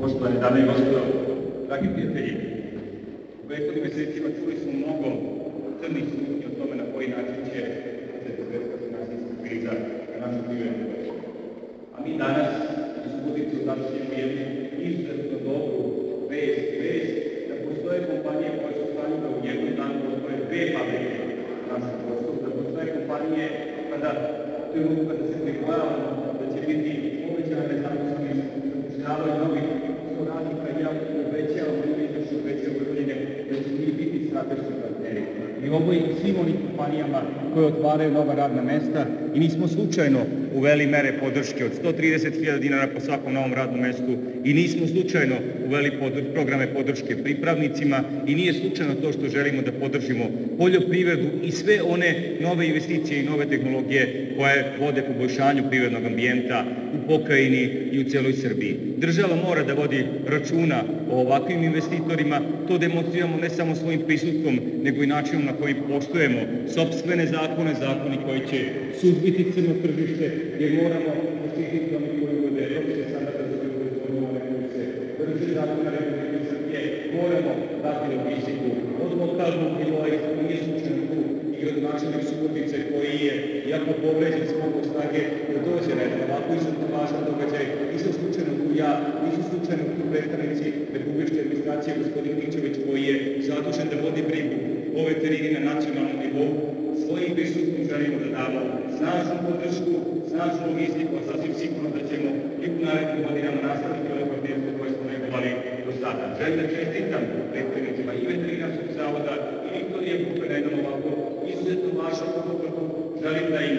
Poštovane dame i gospodo, dragi prijatelji, u prethodnim mjesecima čuli smo mnogo crnih slutnji o tome na koji način će se svetska finansijska kriza na našu privredu. A mi danas u Suboticu završimo jednu izuzetno dobru vest, vest da postoje kompanije koje su stanju da u jednom danu otvore dve fabrike na našem prostoru, da postoje kompanije kada trenutku kada se pregovaramo da će biti povećana nezaposlenost, zapošljavaju novih radnika i ja uvećao, ne još uvećao godine, da će biti strateški. I ovo i svim onim kompanijama koje otvaraju nova radna mesta i nismo slučajno uveli mere podrške od 130.000 dinara po svakom novom radnom mestu i nismo slučajno uveli programe podrške pripravnicima i nije slučajno to što želimo da podržimo poljoprivredu i sve one nove investicije i nove tehnologije koje vode poboljšanju privrednog ambijenta u pokrajini i u celoj Srbiji. Država mora da vodi računa o ovakvim investitorima, to demonstriramo ne samo svojim prisutkom, nego i načinom na koji poštujemo sopstvene zakone, zakoni koji će suzbiti crno tržište, jer moramo poštiti one koji uvode evropske standarde za one koji se drže zakona Republike Srbije, moramo dati logistiku. Od lokalnog nivoa i nije slučajno tu i od načelnik Subotice koji je, jako povređen svog snage, da dođe na jedan ovako izuzetno važan događaj, nisam slučajno tu ja, nisu slučajno tu predstavnici Republičke administracije, gospodin Ničević, koji je zadužen da vodi brigu o veterini na nacionalnom nivou, svojim prisutkom želimo da damo snažnu podršku, snažnu logistiku, a sasvim sigurno da ćemo i u narednim godinama nastaviti ove partnerstvo koje smo negovali do sada. Želim da čestitam predstavnicima i veterinarskog zavoda i Viktorije Grupe na jednom ovako izuzetno važnom pogotovu. Želim da im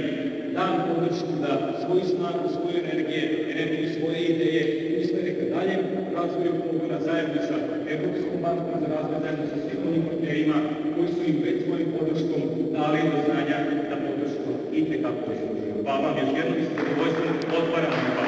dam podršku da svoju snagu, svoju energije, energiju svoje ideje usmere ka daljem razvoju pogona zajedno sa Evropskom bankom za razvoj, zajedno sa svim onim partnerima koji su im već svojim podrškom dali do znanja da podršku i tekako. Hvala vam još jednom i s zadovoljstvom otvaramo debatu.